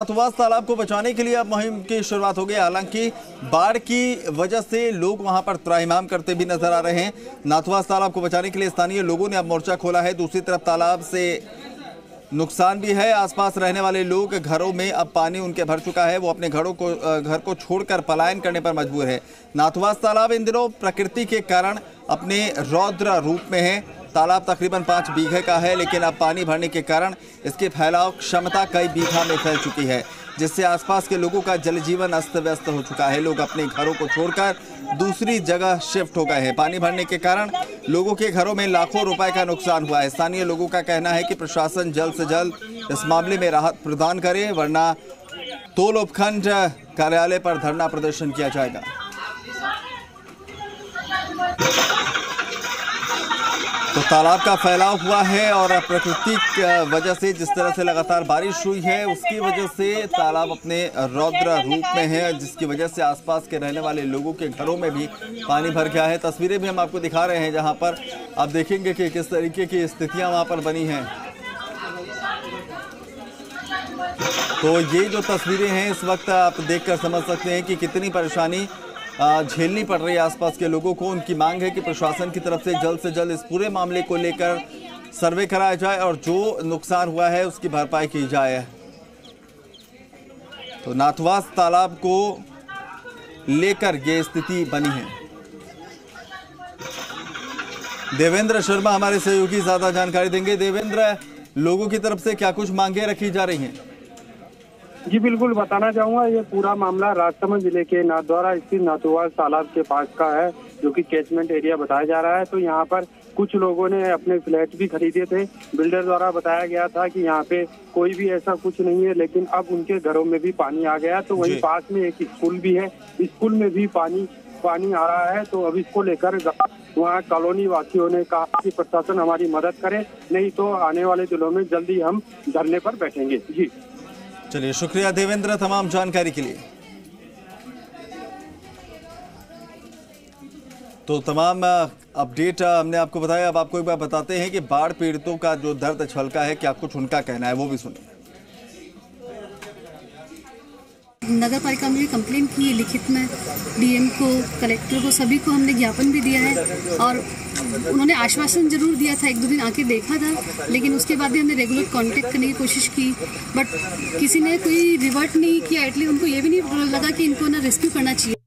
नाथुवास तालाब को बचाने के लिए अब मुहिम की शुरुआत हो गई हालाँकि बाढ़ की वजह से लोग वहाँ पर त्राहिमाम करते भी नज़र आ रहे हैं। नाथवास तालाब को बचाने के लिए स्थानीय लोगों ने अब मोर्चा खोला है। दूसरी तरफ़ तालाब से नुकसान भी है। आसपास रहने वाले लोग घरों में अब पानी उनके भर चुका है। वो अपने घरों को घर को छोड़कर पलायन करने पर मजबूर है। नाथवास तालाब इन दिनों प्रकृति के कारण अपने रौद्र रूप में है। तालाब तकरीबन पाँच बीघे का है, लेकिन अब पानी भरने के कारण इसकी फैलाव क्षमता कई बीघा में फैल चुकी है, जिससे आसपास के लोगों का जल जीवन अस्त व्यस्त हो चुका है। लोग अपने घरों को छोड़कर दूसरी जगह शिफ्ट हो गए हैं। पानी भरने के कारण लोगों के घरों में लाखों रुपए का नुकसान हुआ है। स्थानीय लोगों का कहना है कि प्रशासन जल्द से जल्द इस मामले में राहत प्रदान करे, वरना तोल उपखंड कार्यालय पर धरना प्रदर्शन किया जाएगा। तो तालाब का फैलाव हुआ है और प्राकृतिक वजह से जिस तरह से लगातार बारिश हुई है, उसकी वजह से तालाब अपने रौद्र रूप में है, जिसकी वजह से आसपास के रहने वाले लोगों के घरों में भी पानी भर गया है। तस्वीरें भी हम आपको दिखा रहे हैं, जहाँ पर आप देखेंगे कि किस तरीके की स्थितियाँ वहाँ पर बनी हैं। तो ये जो तस्वीरें हैं, इस वक्त आप देखकर समझ सकते हैं कि कितनी परेशानी झेलनी पड़ रही है आसपास के लोगों को। उनकी मांग है कि प्रशासन की तरफ़ से जल्द से जल्द इस पूरे मामले को लेकर सर्वे कराया जाए और जो नुकसान हुआ है उसकी भरपाई की जाए। तो नाथवास तालाब को लेकर ये स्थिति बनी है। देवेंद्र शर्मा हमारे सहयोगी, ज़्यादा जानकारी देंगे। देवेंद्र, लोगों की तरफ़ से क्या कुछ मांगे रखी जा रही हैं? जी बिल्कुल बताना चाहूँगा ये पूरा मामला राजसमंद ज़िले के नाथद्वारा स्थित नाथुवास तालाब के पास का है जो कि कैचमेंट एरिया बताया जा रहा है। तो यहाँ पर कुछ लोगों ने अपने फ्लैट भी खरीदे थे। बिल्डर द्वारा बताया गया था कि यहाँ पे कोई भी ऐसा कुछ नहीं है लेकिन अब उनके घरों में भी पानी आ गया। तो वहीं पास में एक स्कूल भी है। स्कूल में भी पानी पानी आ रहा है। तो अब इसको लेकर वहाँ कॉलोनी वासियों ने कहा कि प्रशासन हमारी मदद करे नहीं तो आने वाले दिनों में जल्दी हम धरने पर बैठेंगे। जी। चलिए, शुक्रिया देवेंद्र तमाम जानकारी के लिए। तो तमाम अपडेट हमने आपको बताया। अब आपको एक बार बताते हैं कि बाढ़ पीड़ितों का जो दर्द छलका है, क्या कुछ उनका कहना है, वो भी सुनिए। नगर पालिका में कंप्लेन की है लिखित में डीएम को, कलेक्टर को, सभी को हमने ज्ञापन भी दिया है। और उन्होंने आश्वासन ज़रूर दिया था, एक दो दिन आके देखा था, लेकिन उसके बाद भी हमने रेगुलर कांटेक्ट करने की कोशिश की बट किसी ने कोई रिवर्ट नहीं किया एटलीस्ट उनको ये भी नहीं लगा कि इनको ना रेस्क्यू करना चाहिए।